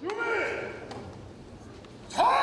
「制